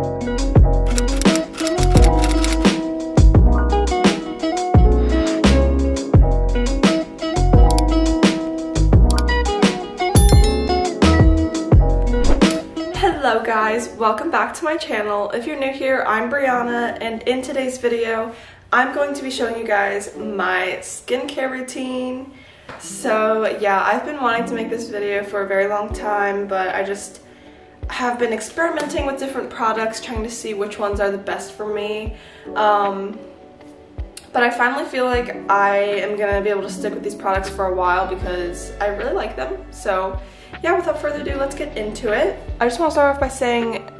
Hello guys, welcome back to my channel. If you're new here, I'm Brianna and in today's video, I'm going to be showing you guys my skincare routine. So yeah, I've been wanting to make this video for a very long time, but I just have been experimenting with different products, trying to see which ones are the best for me. Um, but I finally feel like I am gonna be able to stick with these products for a while because I really like them. So yeah, without further ado, let's get into it. I just want to start off by saying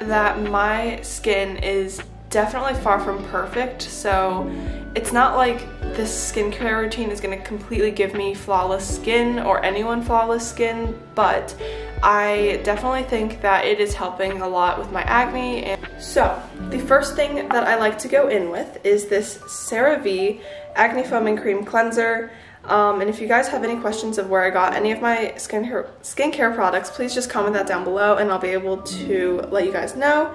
that my skin is definitely far from perfect, so it's not like this skincare routine is going to completely give me flawless skin or anyone flawless skin, but I definitely think that it is helping a lot with my acne. And so, the first thing that I like to go in with is this CeraVe Acne Foaming Cream Cleanser. Um, and if you guys have any questions of where I got any of my skincare, skincare products, please just comment that down below and I'll be able to let you guys know.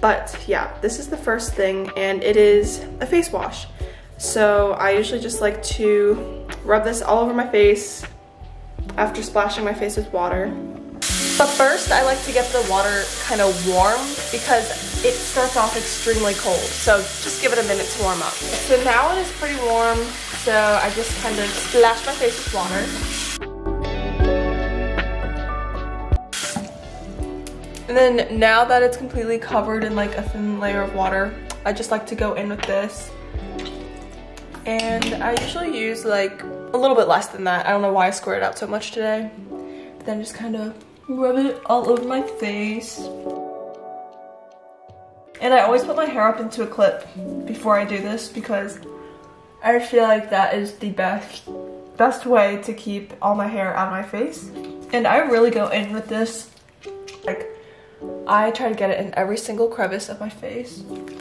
But yeah, this is the first thing and it is a face wash. So I usually just like to rub this all over my face after splashing my face with water. But first, I like to get the water kind of warm because it starts off extremely cold. So just give it a minute to warm up. So now it is pretty warm. So I just kind of splash my face with water. And then now that it's completely covered in like a thin layer of water, I just like to go in with this. And I usually use like a little bit less than that. I don't know why I squared out so much today. Then just kind of rub it all over my face. And I always put my hair up into a clip before I do this because I feel like that is the best best way to keep all my hair out of my face. And I really go in with this. Like, I try to get it in every single crevice of my face.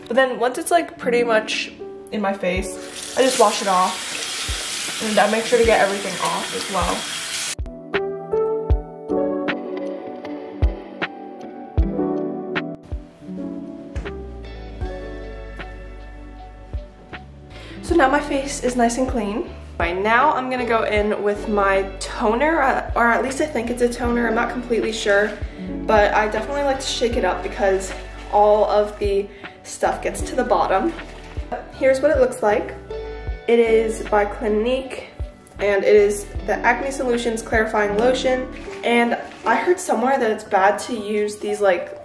But then once it's like pretty much in my face, I just wash it off. And I make sure to get everything off as well. Now my face is nice and clean. Right now I'm gonna go in with my toner, uh, or at least I think it's a toner, I'm not completely sure, but I definitely like to shake it up because all of the stuff gets to the bottom. Here's what it looks like. It is by Clinique and it is the Acne Solutions Clarifying Lotion. And I heard somewhere that it's bad to use these like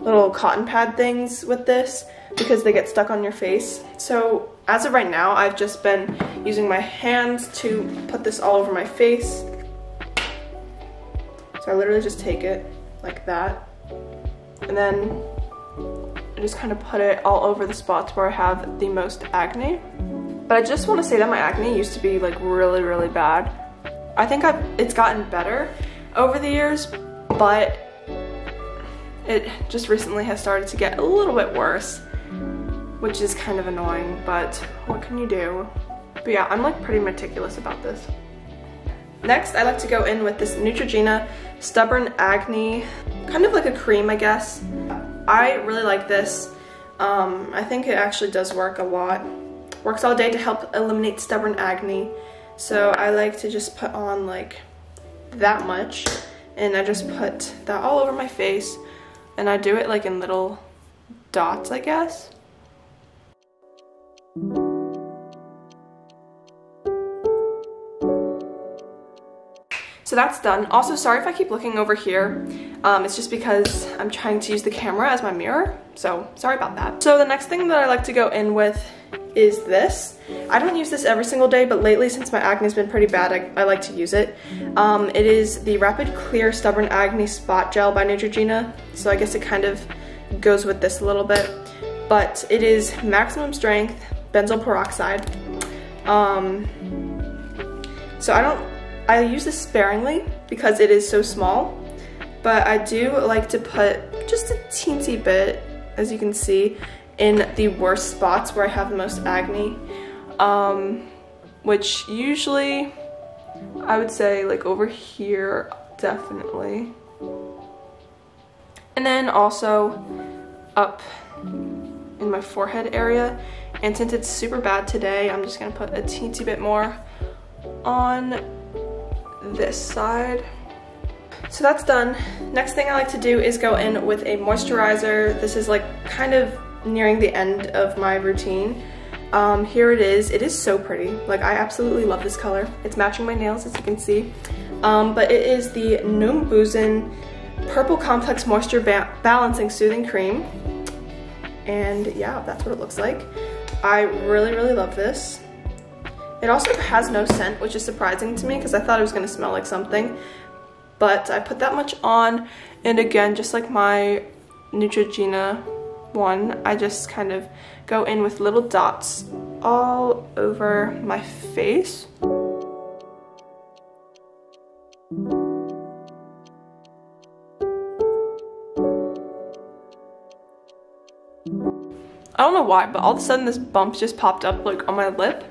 little cotton pad things with this because they get stuck on your face. So as of right now, I've just been using my hands to put this all over my face. So I literally just take it like that. And then I just kind of put it all over the spots where I have the most acne. But I just want to say that my acne used to be like really, really bad. I think I've, it's gotten better over the years, but it just recently has started to get a little bit worse which is kind of annoying, but what can you do? But yeah, I'm like pretty meticulous about this. Next, I like to go in with this Neutrogena Stubborn Acne, kind of like a cream, I guess. I really like this. Um, I think it actually does work a lot. Works all day to help eliminate stubborn acne. So I like to just put on like that much and I just put that all over my face and I do it like in little dots, I guess. So that's done. Also, sorry if I keep looking over here. Um, it's just because I'm trying to use the camera as my mirror. So sorry about that. So the next thing that I like to go in with is this. I don't use this every single day, but lately since my acne has been pretty bad, I, I like to use it. Um, it is the Rapid Clear Stubborn Acne Spot Gel by Neutrogena. So I guess it kind of goes with this a little bit. But it is maximum strength benzoyl peroxide. Um, so I don't I use this sparingly because it is so small, but I do like to put just a teensy bit, as you can see, in the worst spots where I have the most acne, um, which usually I would say like over here, definitely. And then also up in my forehead area. And since it's super bad today, I'm just gonna put a teensy bit more on this side. So that's done. Next thing I like to do is go in with a moisturizer. This is like kind of nearing the end of my routine. Um, here it is. It is so pretty. Like I absolutely love this color. It's matching my nails as you can see. Um, but it is the Numbuzin Purple Complex Moisture ba Balancing Soothing Cream. And yeah, that's what it looks like. I really, really love this. It also has no scent, which is surprising to me because I thought it was going to smell like something. But I put that much on, and again, just like my Neutrogena one, I just kind of go in with little dots all over my face. I don't know why, but all of a sudden this bump just popped up like on my lip.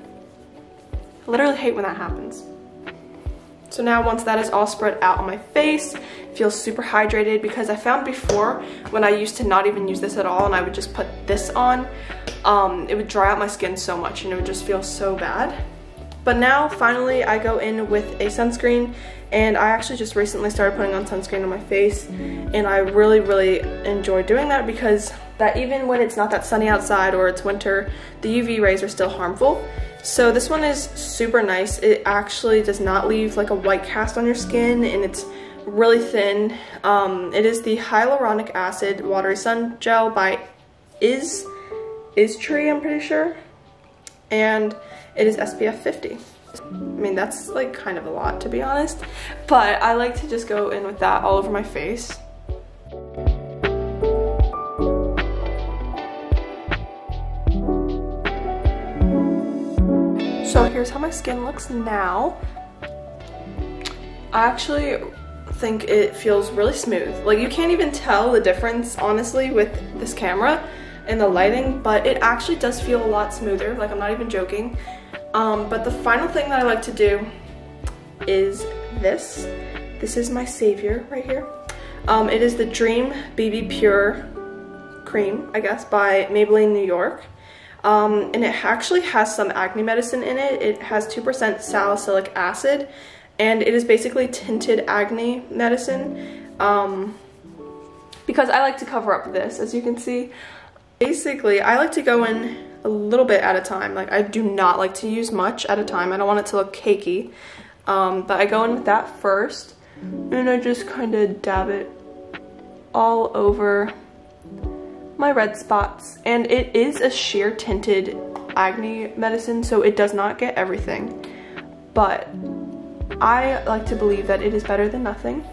Literally hate when that happens. So now once that is all spread out on my face, feels super hydrated because I found before when I used to not even use this at all and I would just put this on, um, it would dry out my skin so much and it would just feel so bad. But now finally I go in with a sunscreen and I actually just recently started putting on sunscreen on my face and I really really enjoy doing that because that even when it's not that sunny outside or it's winter the UV rays are still harmful so this one is super nice. It actually does not leave like a white cast on your skin and it's really thin. Um, it is the hyaluronic acid watery sun gel by is is tree I'm pretty sure. And it is SPF 50 I mean, that's like kind of a lot to be honest, but I like to just go in with that all over my face. Here's how my skin looks now. I actually think it feels really smooth. Like you can't even tell the difference honestly with this camera and the lighting, but it actually does feel a lot smoother. Like I'm not even joking. Um, but the final thing that I like to do is this. This is my savior right here. Um, it is the Dream BB Pure cream, I guess, by Maybelline New York. Um, and it actually has some acne medicine in it. It has 2% salicylic acid, and it is basically tinted acne medicine. Um, because I like to cover up this, as you can see. Basically, I like to go in a little bit at a time. Like I do not like to use much at a time. I don't want it to look cakey. Um, but I go in with that first and I just kind of dab it all over my red spots. And it is a sheer tinted acne medicine, so it does not get everything. But I like to believe that it is better than nothing.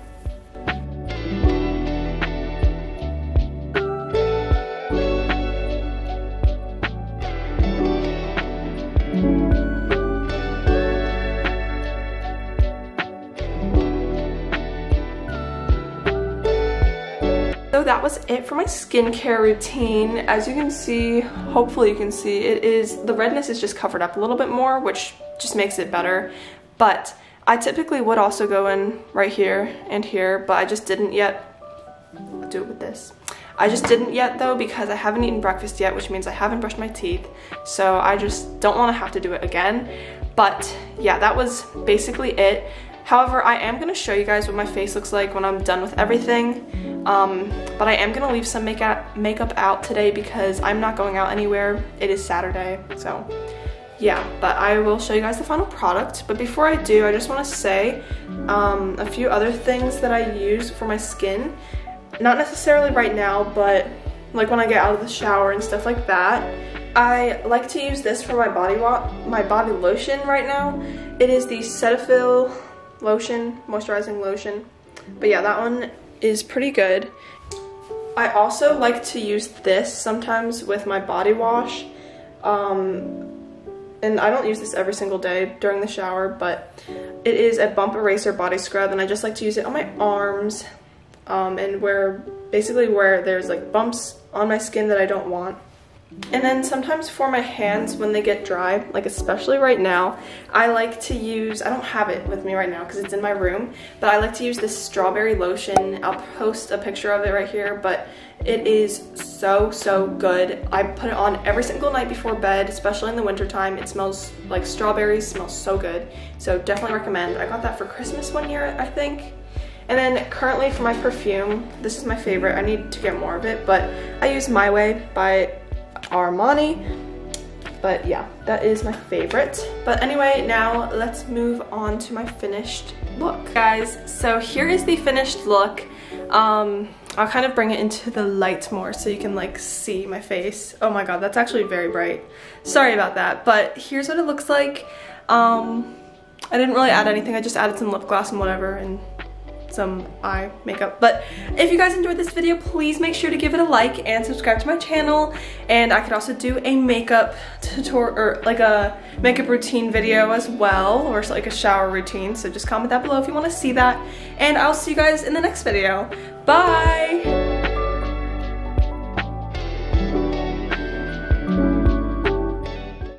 That was it for my skincare routine. As you can see, hopefully you can see, it is, the redness is just covered up a little bit more, which just makes it better. But I typically would also go in right here and here, but I just didn't yet. I'll do it with this. I just didn't yet though because I haven't eaten breakfast yet, which means I haven't brushed my teeth. So I just don't want to have to do it again. But yeah, that was basically it. However, I am going to show you guys what my face looks like when I'm done with everything. Um, but I am going to leave some makeup, makeup out today because I'm not going out anywhere. It is Saturday, so yeah. But I will show you guys the final product. But before I do, I just want to say um, a few other things that I use for my skin. Not necessarily right now, but like when I get out of the shower and stuff like that. I like to use this for my body my body lotion right now. It is the Cetaphil lotion, moisturizing lotion. But yeah, that one is pretty good. I also like to use this sometimes with my body wash. Um, and I don't use this every single day during the shower, but it is a bump eraser body scrub and I just like to use it on my arms um, and where basically where there's like bumps on my skin that I don't want. And then sometimes for my hands when they get dry, like especially right now, I like to use, I don't have it with me right now because it's in my room, but I like to use this strawberry lotion. I'll post a picture of it right here, but it is so, so good. I put it on every single night before bed, especially in the wintertime. It smells like strawberries, smells so good. So definitely recommend. I got that for Christmas one year, I think. And then currently for my perfume, this is my favorite. I need to get more of it, but I use My Way by Armani. But yeah, that is my favorite. But anyway, now let's move on to my finished look. Guys, so here is the finished look. Um, I'll kind of bring it into the light more so you can like see my face. Oh my god, that's actually very bright. Sorry about that, but here's what it looks like. Um, I didn't really add anything, I just added some lip gloss and whatever and some eye makeup. But if you guys enjoyed this video, please make sure to give it a like and subscribe to my channel. And I could also do a makeup tutorial or like a makeup routine video as well, or like a shower routine. So just comment that below if you want to see that. And I'll see you guys in the next video. Bye!